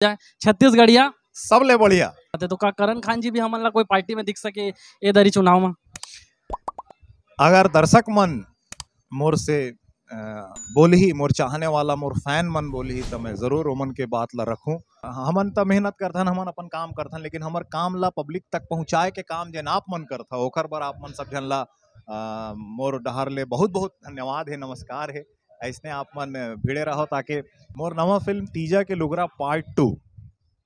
छत्तीसगढ़िया सबले बढ़िया। तो का करण खान जी भी हमन ला कोई पार्टी में दिख सके ए दरी चुनाव में? अगर दर्शक मन मोर से बोलही मोर चाहने वाला मोर फ़ैन मन बोलही तो मैं ज़रूर ओमन के बात ला रखूँ। हमन त मेहनत करथन हमन अपन काम करथन लेकिन हमर काम ला पब्लिक तक पहुँचाए के काम जेन आप मन करथा ओकर बर आप मन सब जन ला मोर डहर ले बहुत बहुत धन्यवाद है नमस्कार है। ऐसने आप मन भिड़े रहो ताकि मोर नवा फ़िल्म तीजा के लुगरा पार्ट टू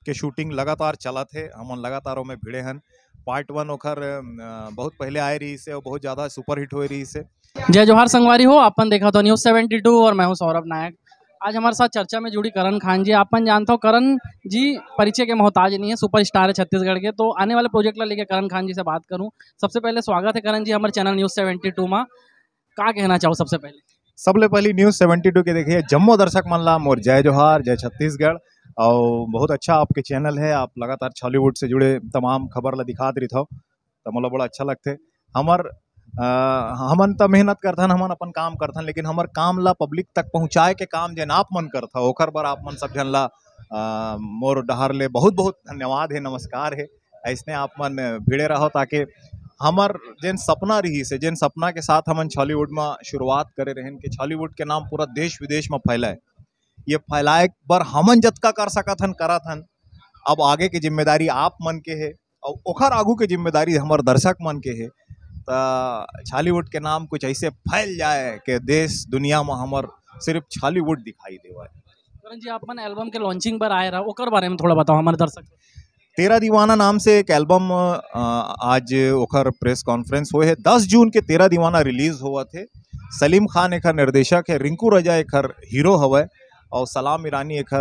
के शूटिंग लगातार चलत है। हमन लगातार ओमे भिड़े हन। पार्ट वन ओखर बहुत पहले आए रही से और बहुत ज़्यादा सुपरहिट हुए रही से। जय जोहार संगवारी हो अपन देखा तो न्यूज़ 72 और मैं हूँ सौरभ नायक। आज हमारे साथ चर्चा में जुड़ी करण खान जी। अपन जानते हो करण जी परिचय के मोहताज नहीं है, सुपरस्टार है छत्तीसगढ़ के। तो आने वाले प्रोजेक्ट ला लेके करण खान जी से बात करूँ। सबसे पहले स्वागत है करण जी हमारे चैनल न्यूज़ 72 में। का कहना चाहो सबसे पहले? सबले पहली न्यूज़ 72 के देखिए, जम्मो दर्शक मन ला मोर जय जोहार, जय छत्तीसगढ़। और बहुत अच्छा आपके चैनल है, आप लगातार छॉलीवुड से जुड़े तमाम खबर ला दिखात रही हो तो मोला बड़ा अच्छा लगते। हमार हमन त मेहनत करथन, हमन अपन काम करथन, लेकिन हमर काम ला पब्लिक तक पहुँचाए के काम जेन आप मन करथा ओकर बर आप मन सब जन ला मोर डहर ले बहुत बहुत धन्यवाद है, नमस्कार है। ऐसने आप मन भिड़े रहो ताकि हमर जेन सपना रही से, जेन सपना के साथ हमन छॉलीवुड में शुरुआत करे रहेन कि छॉलीवुड के नाम पूरा देश विदेश में फैलाए। ये फैलाए बर हमन जतका कर सकत हन, करत हन। अब आगे के ज़िम्मेदारी आप मन के है, और ओखर आगू के ज़िम्मेदारी हमर दर्शक मन के है। त छॉलीवुड के नाम कुछ ऐसे फैल जाए कि देश, दुनिया में हमर सिर्फ़ छॉलीवुड दिखाई देवा जी अपन एल्बम के लॉन्चिंग पर आए रहा, ओकर बारे में थोड़ा बताओ, हमारे दर्शक। तेरा दीवाना नाम से एक एल्बम आज ओखर प्रेस कॉन्फ्रेंस हुए है। दस जून के तेरा दीवाना रिलीज़ हुआ थे। सलीम खान एक निर्देशक है, रिंकू रजा एकर हीरो हवै और सलाम ईरानी एक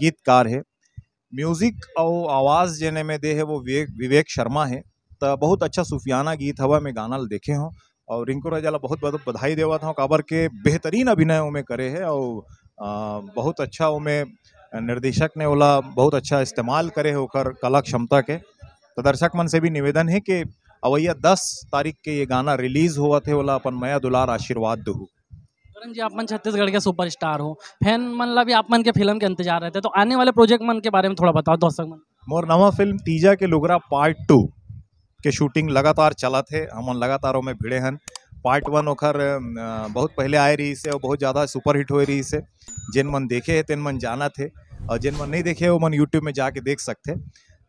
गीतकार है। म्यूज़िक और आवाज़ जेने में दे है, वो विवेक विवेक शर्मा है। तो बहुत अच्छा सूफियाना गीत हवा में गाना देखे हो। और रिंकू रजा ला बहुत बहुत बधाई देवा था काबर के बेहतरीन अभिनय उमें करे है, और बहुत अच्छा उमें निर्देशक ने ओला बहुत अच्छा इस्तेमाल करे है ओकर कला क्षमता के। तो दर्शक मन से भी निवेदन है कि अवैया दस तारीख के ये गाना रिलीज़ हुआ थे ओला अपन मया दुलार आशीर्वाद दहू करण जी अपन छत्तीसगढ़ के सुपरस्टार हो। फ़ैन मन ला भी आप मन के फ़िल्म के इंतज़ार रहते तो आने वाले प्रोजेक्ट मन के बारे में थोड़ा बताओ दर्शक मन। मोर नवा फ़िल्म तीजा के लुगरा पार्ट टू के शूटिंग लगातार चला थे। हमन लगातार ओमे भिड़े हन। पार्ट वन ओखर बहुत पहले आए रही से और बहुत ज़्यादा सुपरहिट हुए रही से। जिन मन देखे है तेन मन जाना थे और जिन मन नहीं देखे वो मन यूट्यूब में जाके देख सकते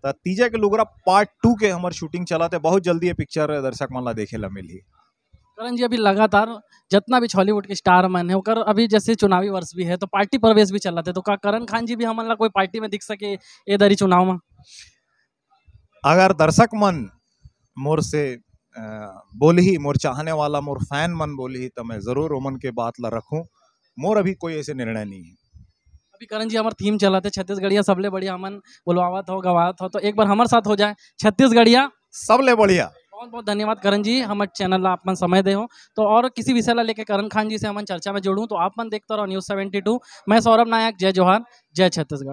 तो तीजा के लुगरा पार्ट टू के हमार शूटिंग चलत है बहुत जल्दी ये पिक्चर दर्शक मन ला देखे ला मिली। करण जी अभी लगातार जितना भी हॉलीवुड के स्टार मन है ओकर अभी जैसे चुनावी वर्ष भी है तो पार्टी प्रवेश भी चलते तो का करण खान जी भी हमन ला कोई पार्टी में दिख सके ए दरी चुनाव में? अगर दर्शक मन मोर से अ, बोलही मोर चाहने वाला मोर फ़ैन मन बोलही तो मैं ज़रूर ओमन के बात ला रखूँ। मोर अभी कोई ऐसे निर्णय नहीं है। अभी करण जी हमार थीम चला थे छत्तीसगढ़िया सबले बढ़िया हमन बुलवावत हो गवावत हो तो एक बार हमारे साथ हो जाए। छत्तीसगढ़िया? सबले बढ़िया। बहुत बहुत धन्यवाद करण जी हमारे चैनल ला अपन समय दे हो। तो और किसी विषय ला लेके करण खान जी से हम चर्चा में जोड़ूं तो आप मन देखते रहो न्यूज़ सेवेंटी टू मैं सौरभ नायक जय जोहार जय छत्तीसगढ़।